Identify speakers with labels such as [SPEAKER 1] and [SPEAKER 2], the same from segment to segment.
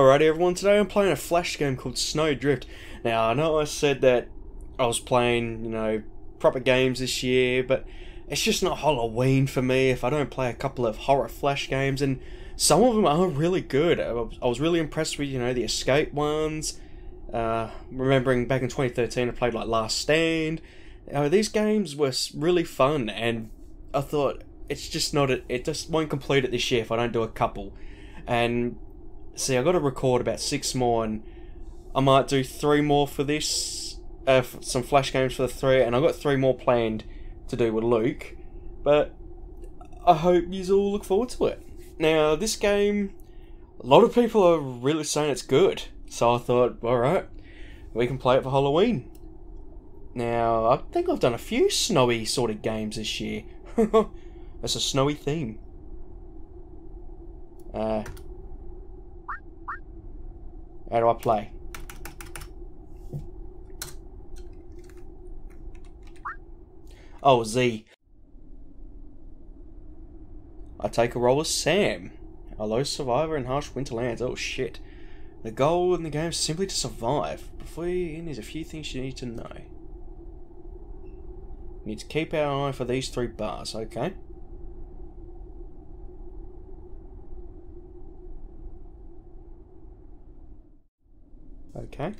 [SPEAKER 1] Alrighty everyone, today I'm playing a flash game called Snowdrift. Now I know I said that I was playing, you know, proper games this year, but it's just not Halloween for me if I don't play a couple of horror flash games and some of them are really good. I was- really impressed with, you know, the escape ones. Uh, remembering back in 2013 I played like Last Stand. Uh, these games were really fun and I thought it's just not, a, it just won't complete it this year if I don't do a couple. And see, I've got to record about six more, and I might do three more for this. Uh, some flash games for the three, and I've got three more planned to do with Luke. But I hope you all look forward to it. Now, this game, a lot of people are really saying it's good, so I thought, all right, we can play it for Halloween. Now, I think I've done a few snowy sort of games this year. That's a snowy theme. Uh, how do I play? Oh, Z. I take a role as Sam, a low survivor in harsh winterlands. Oh shit. The goal in the game is simply to survive. Before you in, there's a few things you need to know. You need to keep our eye for these three bars, okay? Okay.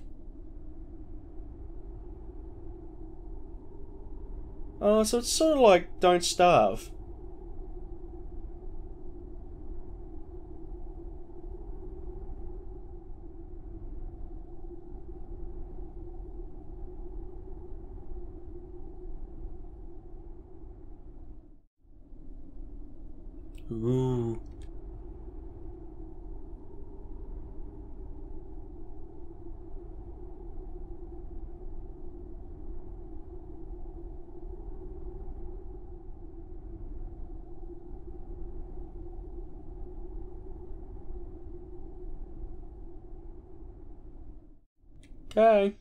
[SPEAKER 1] Oh, so it's sort of like Don't Starve. Ooh. Okay.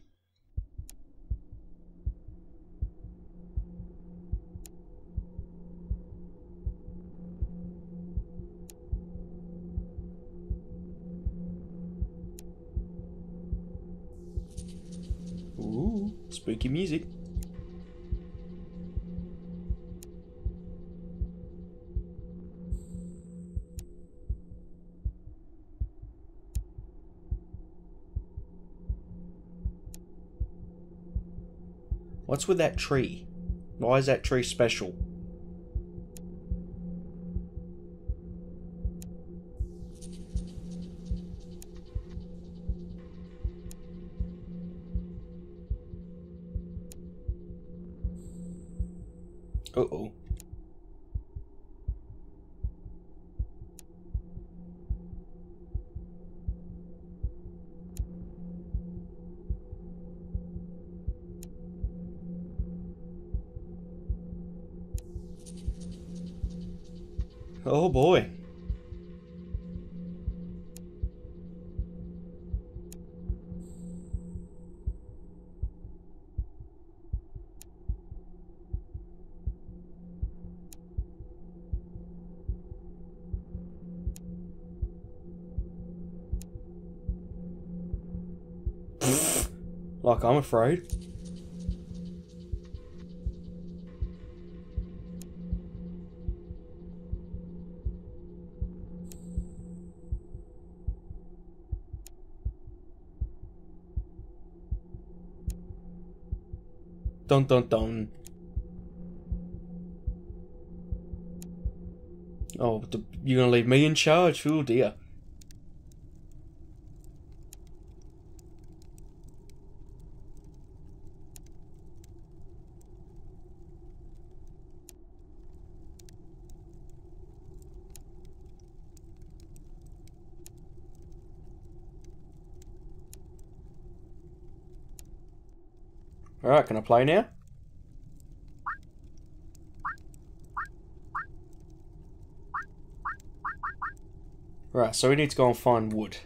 [SPEAKER 1] Ooh, spooky music. What's with that tree? Why is that tree special? Oh boy. like I'm afraid. Dun dun dun. Oh, you're gonna leave me in charge? Oh dear. Can I play now? Right, so we need to go and find wood.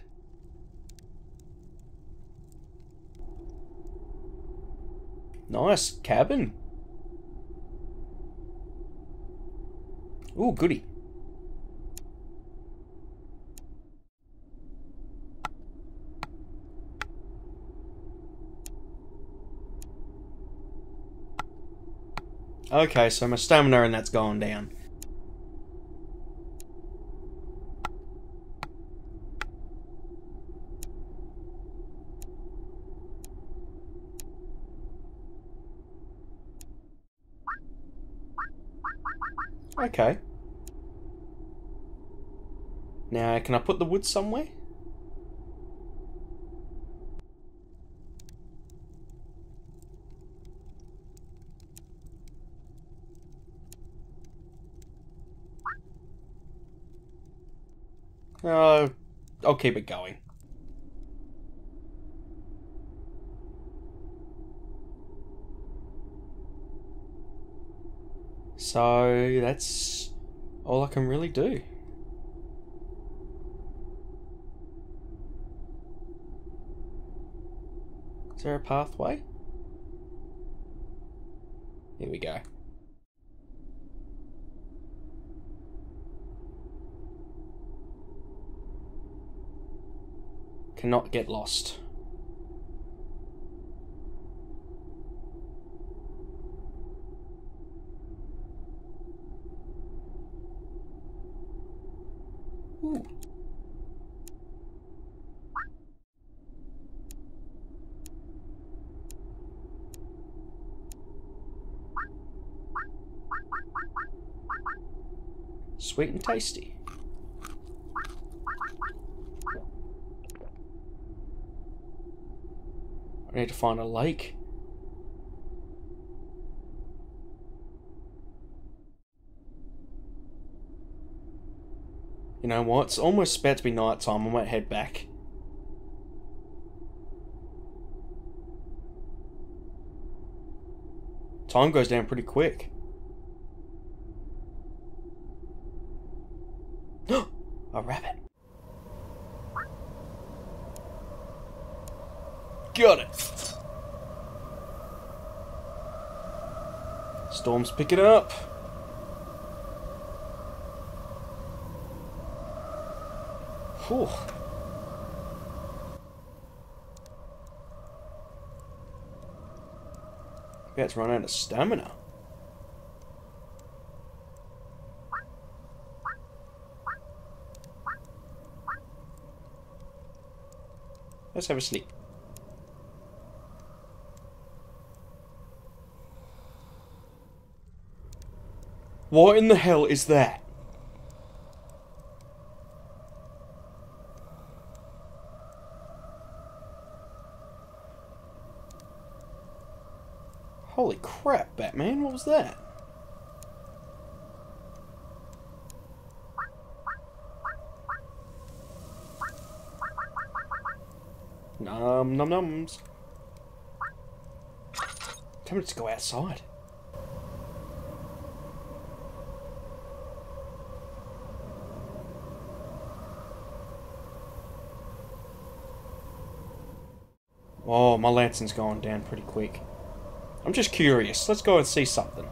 [SPEAKER 1] Nice cabin. Ooh, goody. Okay, so my stamina and that's gone down. Okay. Now, can I put the wood somewhere? Uh, I'll keep it going. So that's all I can really do. Is there a pathway? Here we go. Cannot get lost. Sweet and tasty. I need to find a lake. You know what? It's almost about to be night time. I might head back. Time goes down pretty quick. a rabbit. Got it. Storm's picking up. Whew. About to run out of stamina. Let's have a sleep. What in the hell is that? Holy crap, Batman, what was that? Num num nums. Tell me to go outside. Oh, my lantern's going down pretty quick. I'm just curious. Let's go and see something.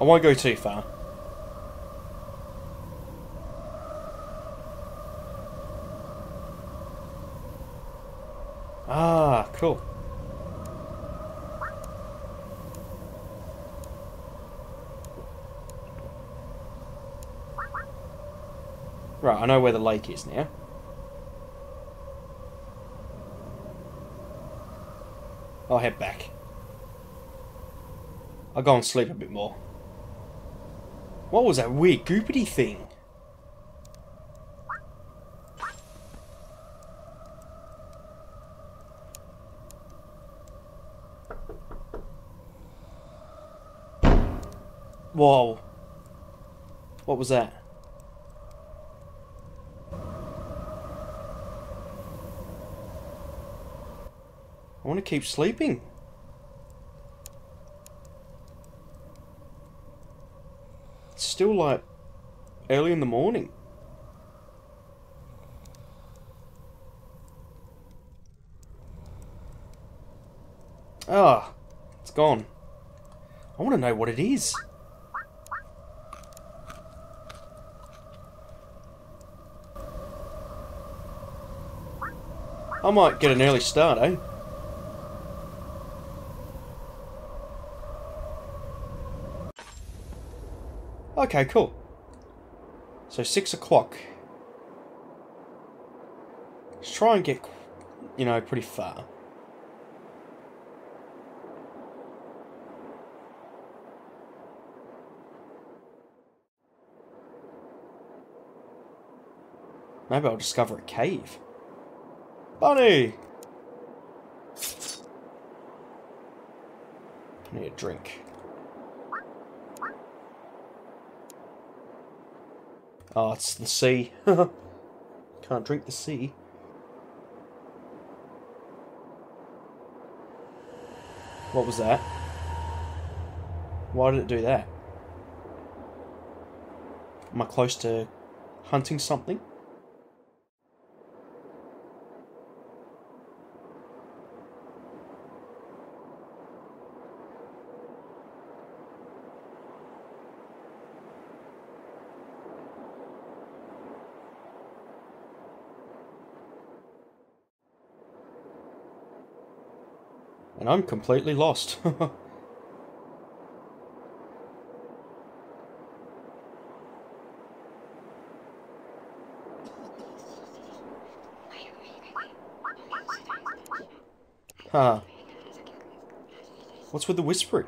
[SPEAKER 1] I won't go too far. Ah, cool. Right, I know where the lake is now. I'll head back. I'll go and sleep a bit more. What was that weird goopity thing? Whoa. What was that? I want to keep sleeping. It's still like early in the morning. Ah, it's gone. I want to know what it is. I might get an early start, eh? Okay, cool. So six o'clock. Let's try and get, you know, pretty far. Maybe I'll discover a cave. Bunny! I need a drink. Oh, it's the sea. Can't drink the sea. What was that? Why did it do that? Am I close to hunting something? And I'm completely lost. huh. What's with the whispering?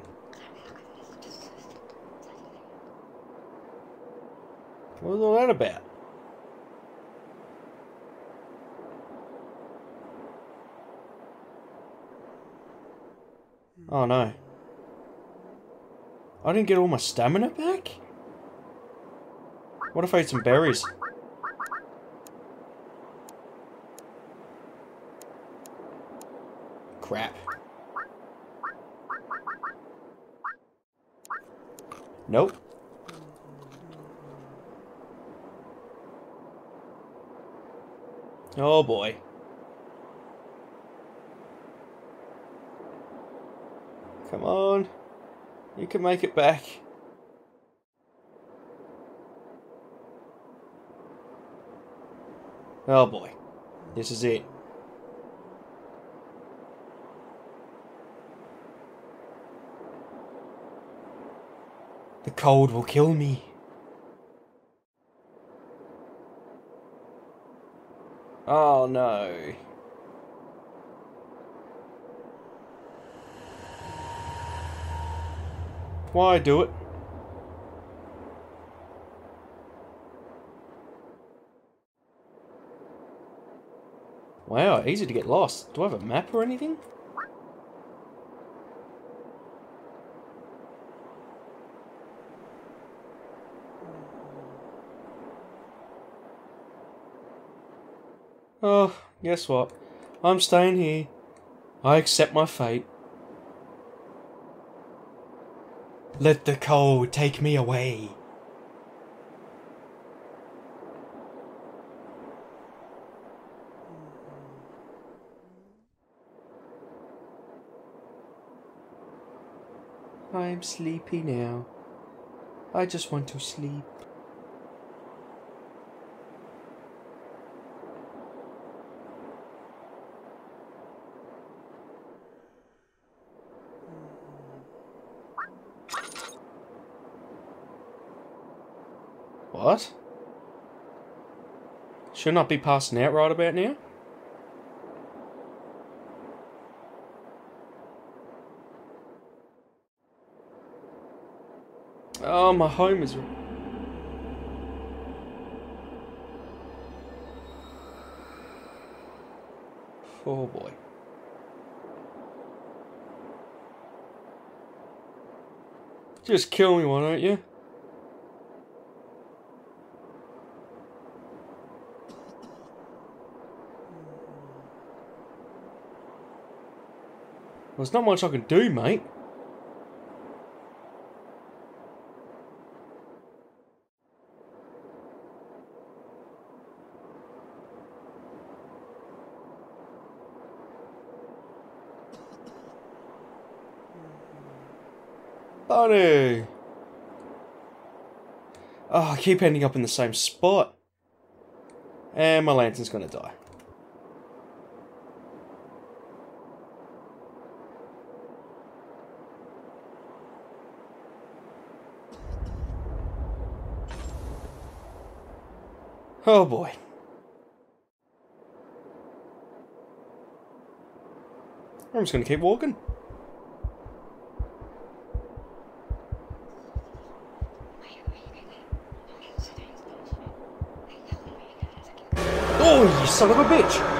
[SPEAKER 1] What was all that about? Oh no. I didn't get all my stamina back? What if I ate some berries? Crap. Nope. Oh boy. Come on. You can make it back. Oh boy. This is it. The cold will kill me. Oh no. Why do it? Wow, easy to get lost. Do I have a map or anything? Oh, guess what? I'm staying here. I accept my fate. Let the cold take me away. I'm sleepy now. I just want to sleep. What? Should not be passing out right about now? Oh, my home is... Oh boy. Just kill me, why don't you? There's not much I can do, mate. Bunny! Oh, I keep ending up in the same spot. And my lantern's gonna die. Oh boy. I'm just gonna keep walking. Oh, you son of a bitch!